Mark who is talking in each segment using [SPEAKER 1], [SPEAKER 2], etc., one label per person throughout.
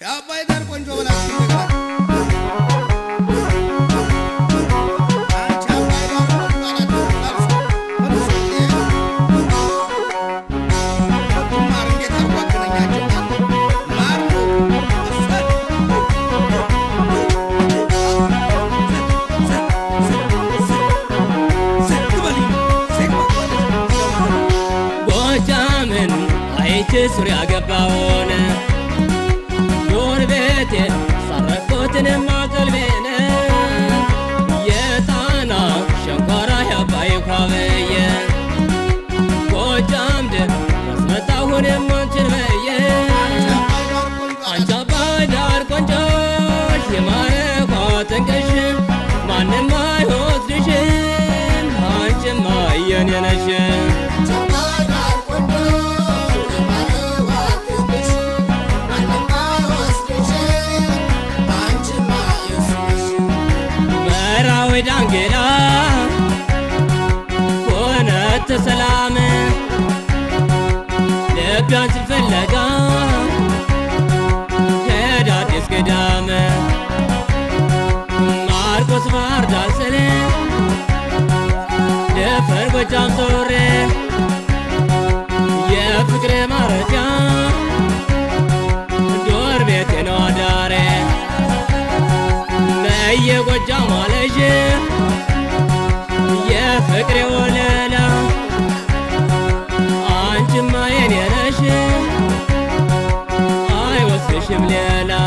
[SPEAKER 1] యాభై దాని కొంచెం ዳንጌላ ኮነት ሰላም ልቤ አንቺን ፍለጋ አዲስ ገዳም ማርቆስ ባህር ዳር ስል ደፈር ጎጃም ዞሬ земле на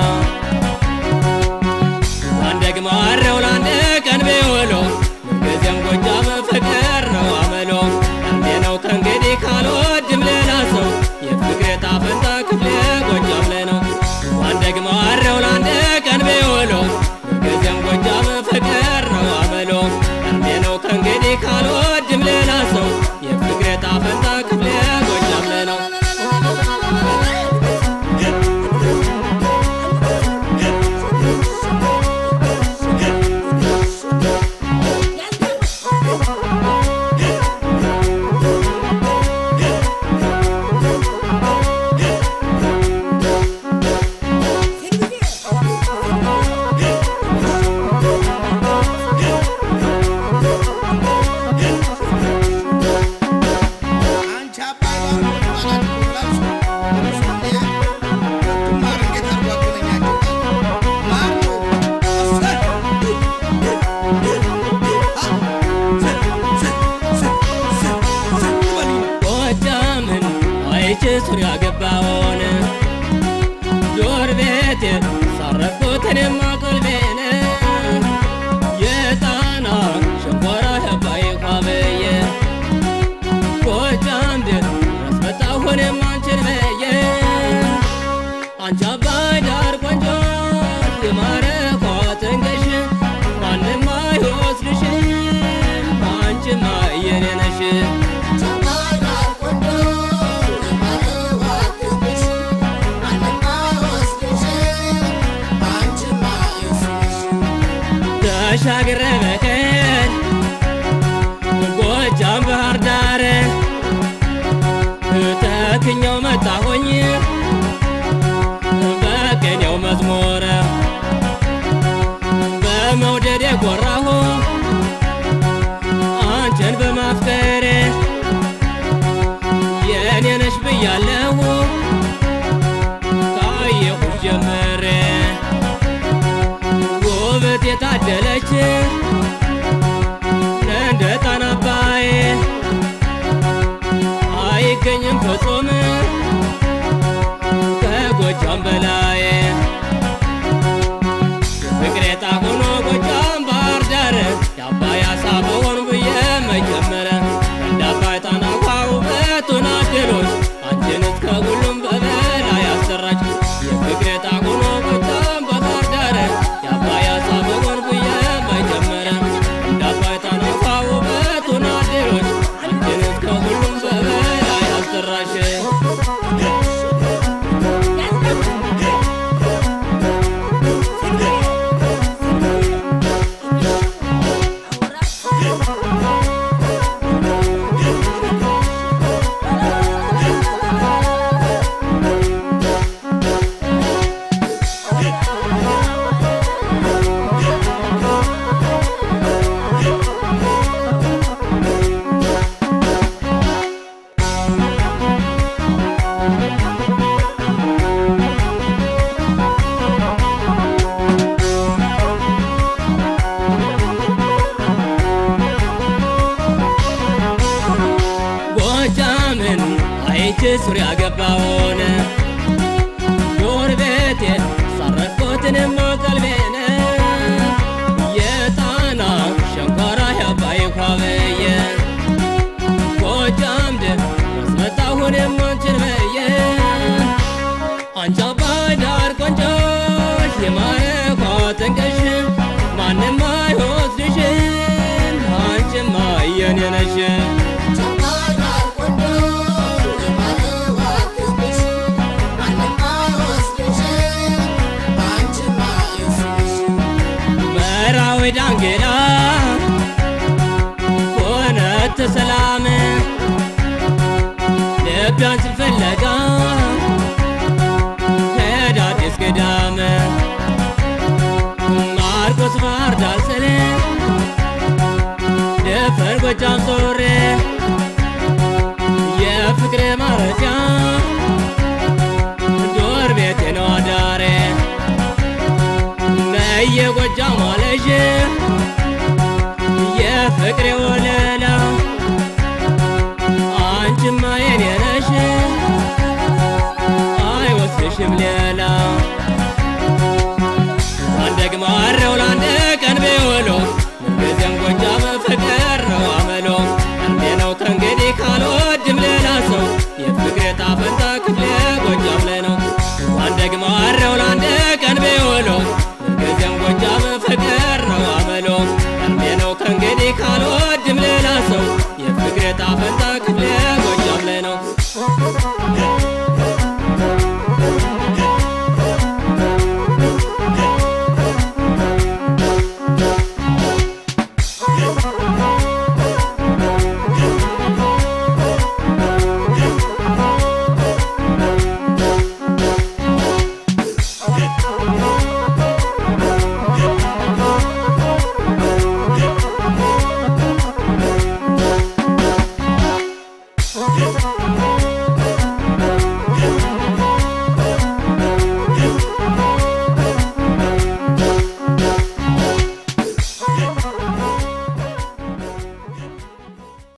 [SPEAKER 1] ahora. ተሻግረ መቀሌን ጎጃም ባህር ዳር ተክኛው መጣሆኝ በቅኔው መዝሙር በመውደድ የኮራሁ አንቺን በማፍቀር የኔ ነሽ ዙሪያ ገባውን ዱር ቤቴ ሳረኩትንም ቀልቤን የጣና ሸንኮራ ያባይ ኳበየ ጎጃም ድረስ ሆነት ሰላም ልቤ አንቺን ፍለጋ አዲስ ገዳም ማርቆስ ባህር ዳር ደፈር ጎጃም ዞሬ የፍቅር ማረፊያ ዶር ቤቴ ነው አዳሬ ነየ ጎጃም አለሽ የፍቅሬ ወለላ
[SPEAKER 2] земля.